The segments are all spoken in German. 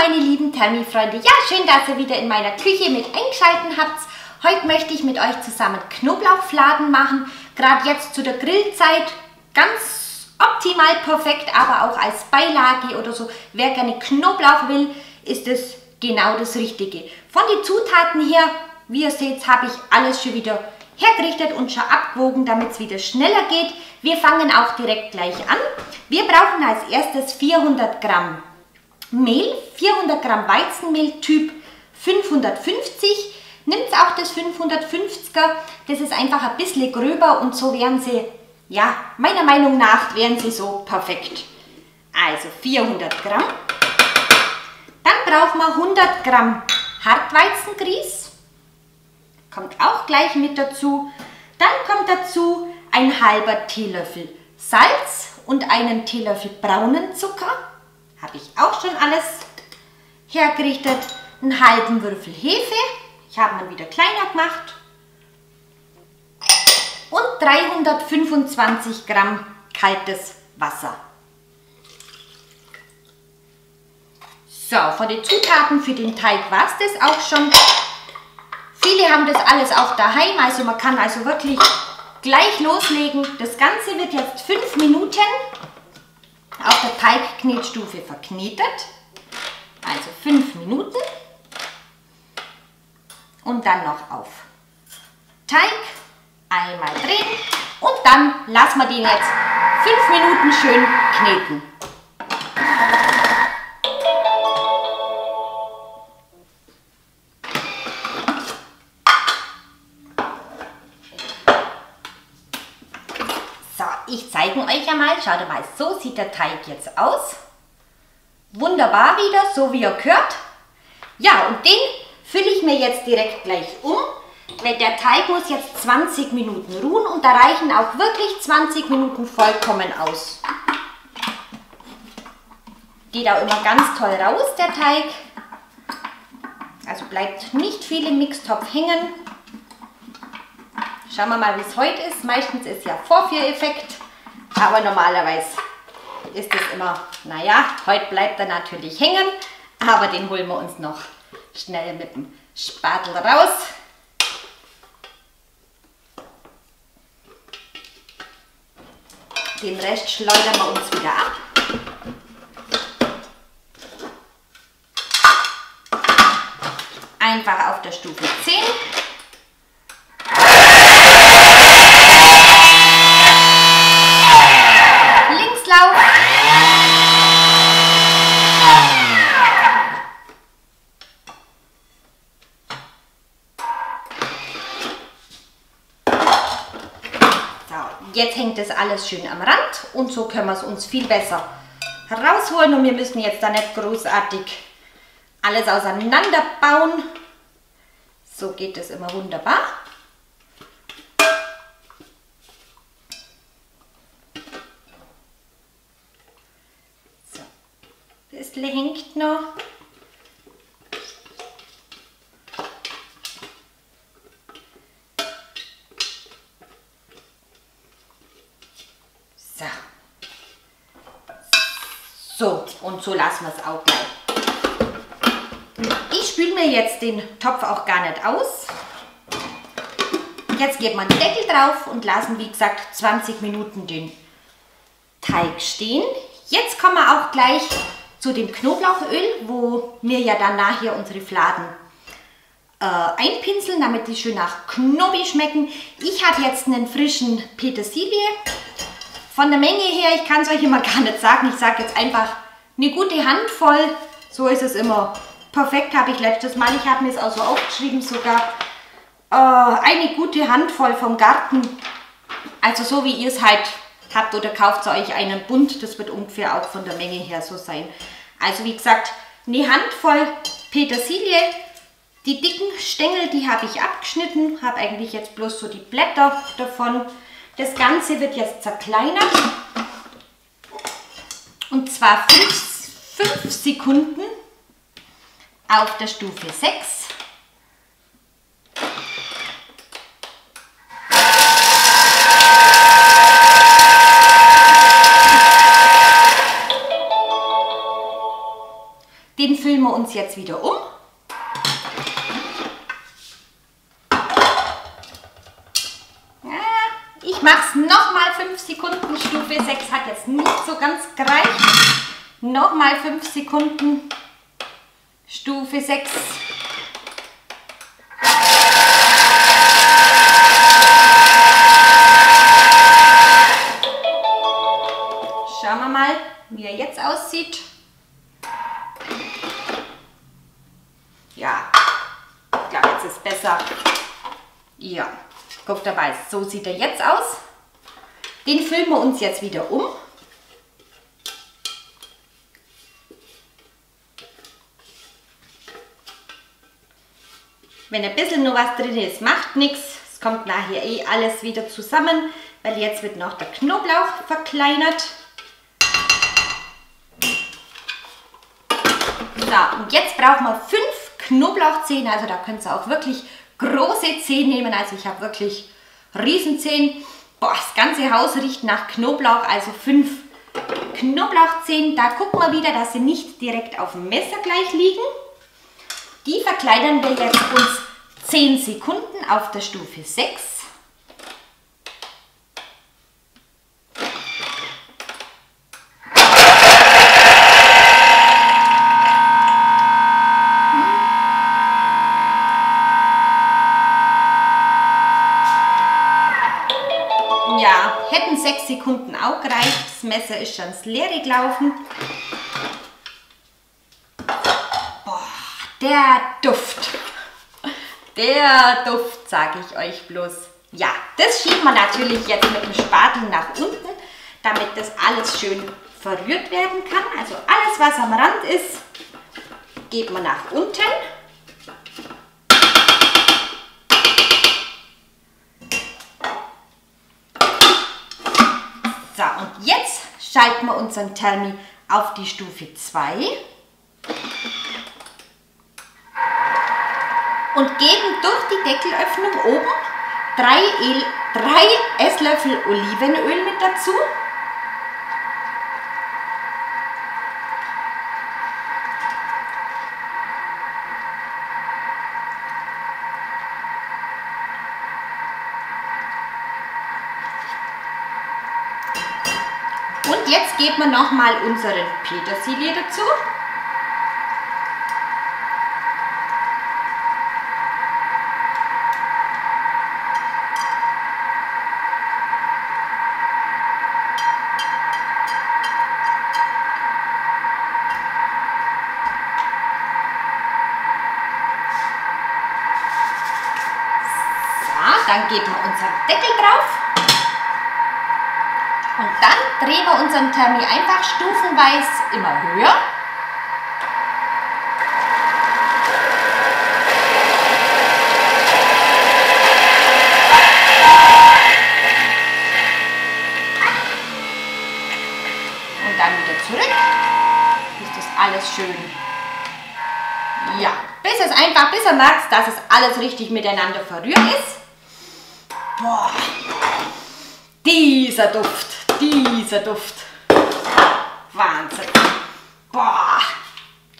meine lieben Thermi-Freunde. Ja, schön, dass ihr wieder in meiner Küche mit eingeschalten habt. Heute möchte ich mit euch zusammen Knoblauchfladen machen. Gerade jetzt zu der Grillzeit ganz optimal perfekt, aber auch als Beilage oder so. Wer gerne Knoblauch will, ist es genau das Richtige. Von den Zutaten her, wie ihr seht, habe ich alles schon wieder hergerichtet und schon abgewogen, damit es wieder schneller geht. Wir fangen auch direkt gleich an. Wir brauchen als erstes 400 Gramm Mehl, 400 Gramm Weizenmehl Typ 550. Nimmt auch das 550er, das ist einfach ein bisschen gröber und so wären sie, ja, meiner Meinung nach wären sie so perfekt. Also 400 Gramm. Dann brauchen wir 100 Gramm Hartweizengrieß. Kommt auch gleich mit dazu. Dann kommt dazu ein halber Teelöffel Salz und einen Teelöffel braunen Zucker. Habe ich auch schon alles hergerichtet. Einen halben Würfel Hefe. Ich habe mal wieder kleiner gemacht. Und 325 Gramm kaltes Wasser. So, von den Zutaten für den Teig war es das auch schon. Viele haben das alles auch daheim, also man kann also wirklich gleich loslegen. Das Ganze wird jetzt 5 Minuten auf der Teigknetstufe verknetet. Also 5 Minuten. Und dann noch auf Teig einmal drehen und dann lassen wir den jetzt 5 Minuten schön kneten. Einmal. Schaut mal, so sieht der Teig jetzt aus. Wunderbar wieder, so wie ihr gehört. Ja, und den fülle ich mir jetzt direkt gleich um. Weil der Teig muss jetzt 20 Minuten ruhen und da reichen auch wirklich 20 Minuten vollkommen aus. Geht auch immer ganz toll raus, der Teig. Also bleibt nicht viel im Mixtopf hängen. Schauen wir mal, wie es heute ist. Meistens ist ja Vorführeffekt. Aber normalerweise ist es immer, naja, heute bleibt er natürlich hängen, aber den holen wir uns noch schnell mit dem Spatel raus. Den Rest schleudern wir uns wieder ab. Einfach auf der Stufe 10 Jetzt hängt das alles schön am Rand und so können wir es uns viel besser herausholen und wir müssen jetzt da nicht großartig alles auseinander bauen. So geht es immer wunderbar. So, das hängt noch. So, und so lassen wir es auch gleich. Ich spüle mir jetzt den Topf auch gar nicht aus. Jetzt geben wir den Deckel drauf und lassen, wie gesagt, 20 Minuten den Teig stehen. Jetzt kommen wir auch gleich zu dem Knoblauchöl, wo wir ja dann nachher unsere Fladen äh, einpinseln, damit die schön nach Knobi schmecken. Ich habe jetzt einen frischen Petersilie von der Menge her, ich kann es euch immer gar nicht sagen. Ich sage jetzt einfach eine gute Handvoll. So ist es immer. Perfekt habe ich letztes Mal. Ich habe mir es auch so aufgeschrieben sogar. Äh, eine gute Handvoll vom Garten. Also so wie ihr es halt habt oder kauft euch einen Bund. Das wird ungefähr auch von der Menge her so sein. Also wie gesagt, eine Handvoll Petersilie. Die dicken Stängel, die habe ich abgeschnitten. Habe eigentlich jetzt bloß so die Blätter davon. Das Ganze wird jetzt zerkleinert und zwar 5 Sekunden auf der Stufe 6. Den füllen wir uns jetzt wieder um. Ich mache es nochmal 5 Sekunden. Stufe 6 jetzt nicht so ganz gereicht. Nochmal 5 Sekunden. Stufe 6. Schauen wir mal, wie er jetzt aussieht. Ja, ich glaube, jetzt ist besser. Ja, guck dabei, so sieht er jetzt aus. Den füllen wir uns jetzt wieder um. Wenn ein bisschen nur was drin ist, macht nichts. Es kommt nachher eh alles wieder zusammen, weil jetzt wird noch der Knoblauch verkleinert. So, und jetzt brauchen wir fünf Knoblauchzehen. Also da könnt ihr auch wirklich große Zehen nehmen. Also ich habe wirklich Riesenzehen. Boah, das ganze Haus riecht nach Knoblauch. Also fünf Knoblauchzehen. Da gucken wir wieder, dass sie nicht direkt auf dem Messer gleich liegen. Die verkleinern wir jetzt uns 10 Sekunden auf der Stufe 6. Ja, hätten 6 Sekunden auch gereicht. Das Messer ist schon ins Leere gelaufen. Der Duft. Der Duft, sage ich euch bloß. Ja, das schiebt man natürlich jetzt mit dem Spatel nach unten, damit das alles schön verrührt werden kann. Also alles, was am Rand ist, geht man nach unten. So, und jetzt schalten wir unseren Thermi auf die Stufe 2. und geben durch die Deckelöffnung oben drei, El drei Esslöffel Olivenöl mit dazu. Und jetzt geben wir nochmal unseren Petersilie dazu. Dann geben wir unseren Deckel drauf. Und dann drehen wir unseren Thermi einfach stufenweise immer höher. Und dann wieder zurück, bis das alles schön, ja, bis es einfach, bis er merkt, dass es alles richtig miteinander verrührt ist. Boah, dieser Duft, dieser Duft. Wahnsinn. Boah,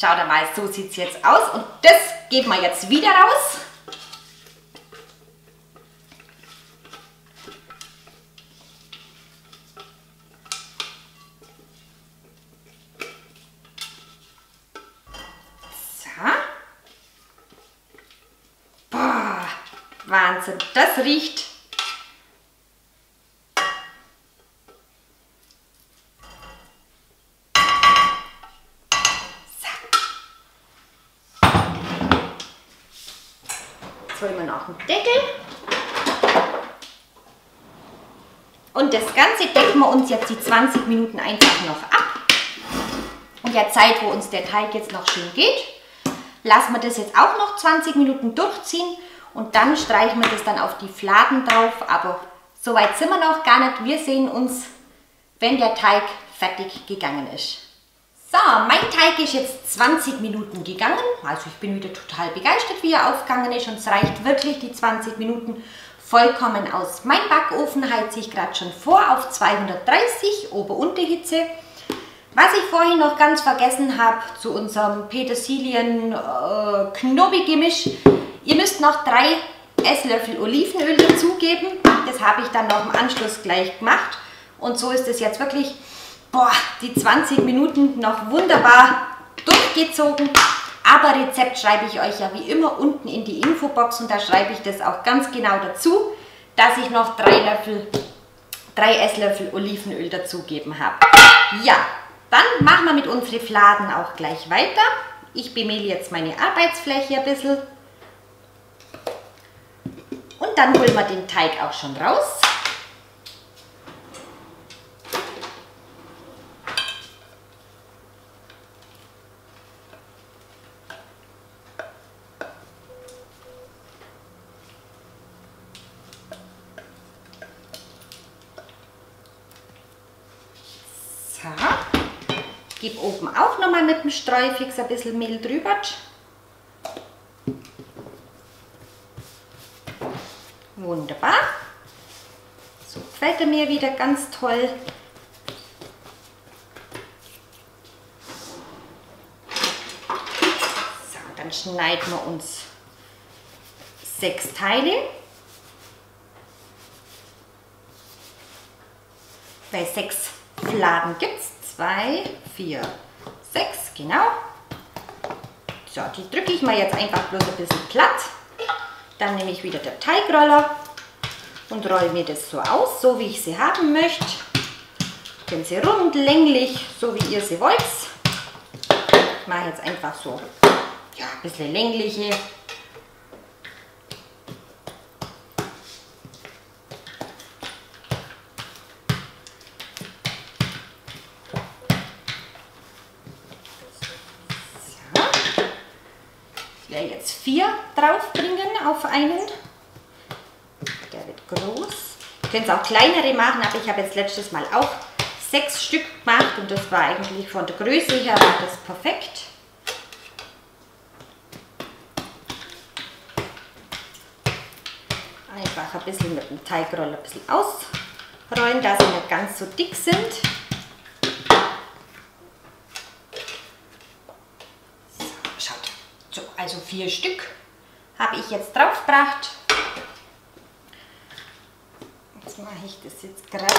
schaut mal, so sieht es jetzt aus. Und das geben wir jetzt wieder raus. Wahnsinn, das riecht holen wir noch einen Deckel. Das Ganze decken wir uns jetzt die 20 Minuten einfach noch ab. Und der Zeit, wo uns der Teig jetzt noch schön geht, lassen wir das jetzt auch noch 20 Minuten durchziehen und dann streichen wir das dann auf die Fladen drauf. Aber so weit sind wir noch gar nicht. Wir sehen uns, wenn der Teig fertig gegangen ist. So, mein Teig ist jetzt 20 Minuten gegangen. Also ich bin wieder total begeistert, wie er aufgegangen ist. Und es reicht wirklich die 20 Minuten vollkommen aus. Mein Backofen heizt sich gerade schon vor auf 230 Ober-Unterhitze. Was ich vorhin noch ganz vergessen habe zu unserem Petersilien-Knobi-Gemisch, äh, ihr müsst noch drei Esslöffel Olivenöl dazugeben. Das habe ich dann noch im Anschluss gleich gemacht. Und so ist es jetzt wirklich, boah, die 20 Minuten noch wunderbar durchgezogen. Aber Rezept schreibe ich euch ja wie immer unten in die Infobox und da schreibe ich das auch ganz genau dazu, dass ich noch drei Löffel, drei Esslöffel Olivenöl dazugeben habe. Ja, dann machen wir mit unseren Fladen auch gleich weiter. Ich bemehle jetzt meine Arbeitsfläche ein bisschen. Und dann holen wir den Teig auch schon raus. gebe oben auch noch mal mit dem Streufix ein bisschen Mehl drüber. Wunderbar. So gefällt er mir wieder ganz toll. So, dann schneiden wir uns sechs Teile. Bei sechs Fladen gibt es 2, 4, 6, genau. So, die drücke ich mal jetzt einfach bloß ein bisschen platt. Dann nehme ich wieder den Teigroller und rolle mir das so aus, so wie ich sie haben möchte. Können sie rund, länglich, so wie ihr sie wollt. Ich mache jetzt einfach so ja, ein bisschen längliche draufbringen auf einen. Der wird groß. Ihr könnt auch kleinere machen, aber ich habe jetzt letztes Mal auch sechs Stück gemacht und das war eigentlich von der Größe her war das perfekt. Einfach ein bisschen mit dem Teigroller ein bisschen ausrollen, dass sie nicht ganz so dick sind. So, schaut. So, also vier Stück habe ich jetzt draufgebracht. Jetzt mache ich das jetzt gerade.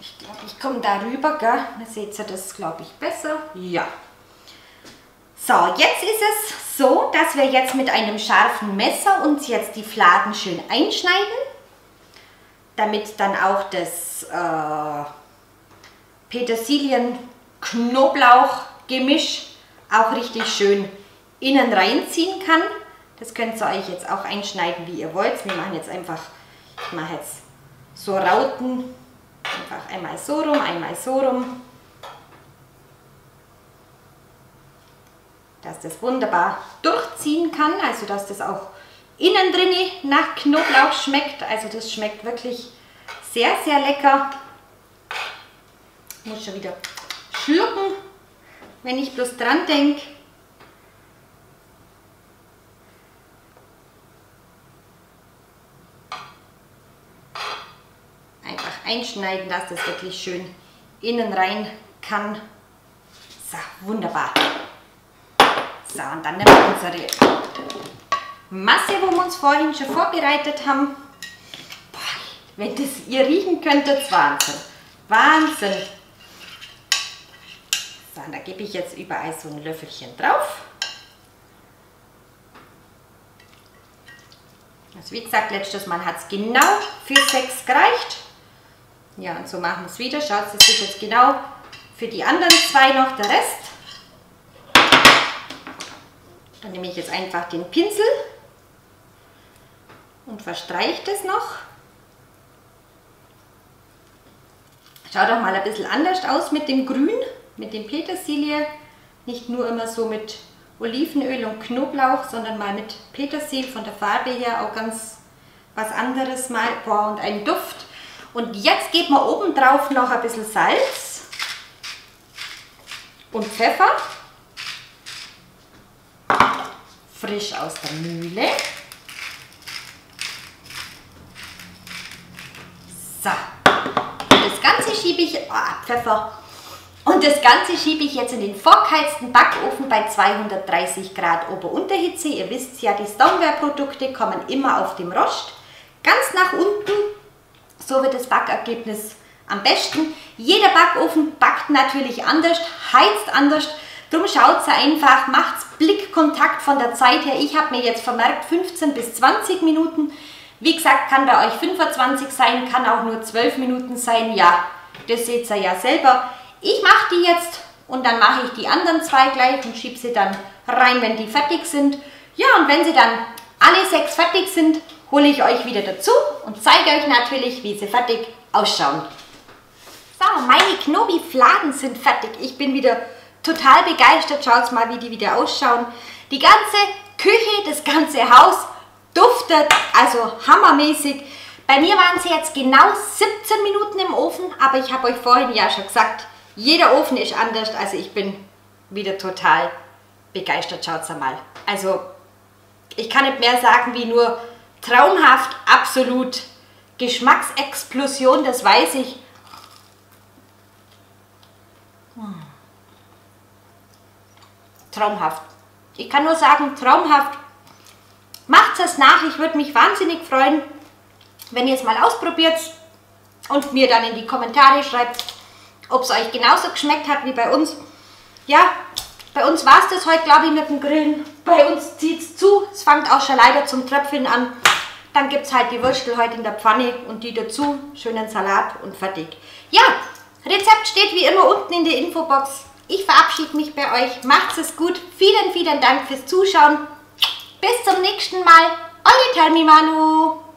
Ich glaube, ich komme darüber, gell? Da seht ihr das, glaube ich, besser. Ja. So, jetzt ist es so, dass wir jetzt mit einem scharfen Messer uns jetzt die Fladen schön einschneiden, damit dann auch das äh, Petersilien-Knoblauch-Gemisch auch richtig schön innen reinziehen kann. Das könnt ihr euch jetzt auch einschneiden, wie ihr wollt. Wir machen jetzt einfach, ich mache jetzt so Rauten, einfach einmal so rum, einmal so rum. Dass das wunderbar durchziehen kann, also dass das auch innen drin nach Knoblauch schmeckt. Also das schmeckt wirklich sehr, sehr lecker. Ich muss schon wieder schlucken, wenn ich bloß dran denke. Einschneiden, dass das wirklich schön innen rein kann. So, wunderbar. So, und dann nehmen wir unsere Masse, wo wir uns vorhin schon vorbereitet haben. Boah, wenn das ihr riechen könntet, Wahnsinn. Wahnsinn. So, und da gebe ich jetzt überall so ein Löffelchen drauf. Also wie gesagt, letztes Mal hat es genau für 6 gereicht. Ja, und so machen wir es wieder. Schaut, das ist jetzt genau für die anderen zwei noch der Rest. Dann nehme ich jetzt einfach den Pinsel und verstreiche das noch. Schaut auch mal ein bisschen anders aus mit dem Grün, mit dem Petersilie. Nicht nur immer so mit Olivenöl und Knoblauch, sondern mal mit Petersil von der Farbe her auch ganz was anderes mal. Boah, und ein Duft. Und jetzt geben wir oben drauf noch ein bisschen Salz und Pfeffer. Frisch aus der Mühle. So. Das Ganze schiebe ich, oh, Pfeffer, Und das Ganze schiebe ich jetzt in den vorgeheizten Backofen bei 230 Grad Ober-Unterhitze. Ihr wisst ja, die Stoneware-Produkte kommen immer auf dem Rost. Ganz nach unten, so wird das Backergebnis am besten. Jeder Backofen backt natürlich anders, heizt anders. Darum schaut einfach, macht Blickkontakt von der Zeit her. Ich habe mir jetzt vermerkt 15 bis 20 Minuten. Wie gesagt, kann bei euch 25 sein, kann auch nur 12 Minuten sein. Ja, das seht ihr ja selber. Ich mache die jetzt und dann mache ich die anderen zwei gleich und schiebe sie dann rein, wenn die fertig sind. Ja, und wenn sie dann alle sechs fertig sind, hole ich euch wieder dazu und zeige euch natürlich, wie sie fertig ausschauen. So, meine Knobi-Fladen sind fertig. Ich bin wieder total begeistert. Schaut mal, wie die wieder ausschauen. Die ganze Küche, das ganze Haus duftet, also hammermäßig. Bei mir waren sie jetzt genau 17 Minuten im Ofen, aber ich habe euch vorhin ja schon gesagt, jeder Ofen ist anders, also ich bin wieder total begeistert, schaut mal. Also ich kann nicht mehr sagen wie nur traumhaft, absolut Geschmacksexplosion, das weiß ich. Hm. Traumhaft. Ich kann nur sagen, traumhaft. Macht es nach, ich würde mich wahnsinnig freuen, wenn ihr es mal ausprobiert und mir dann in die Kommentare schreibt, ob es euch genauso geschmeckt hat wie bei uns. Ja, bei uns war es das heute, glaube ich, mit dem Grillen. Bei uns zieht es zu. Es fängt auch schon leider zum Tröpfeln an. Dann gibt es halt die Würstel heute in der Pfanne und die dazu. Schönen Salat und fertig. Ja, Rezept steht wie immer unten in der Infobox. Ich verabschiede mich bei euch. Macht es gut. Vielen, vielen Dank fürs Zuschauen. Bis zum nächsten Mal. Eure Termimanu.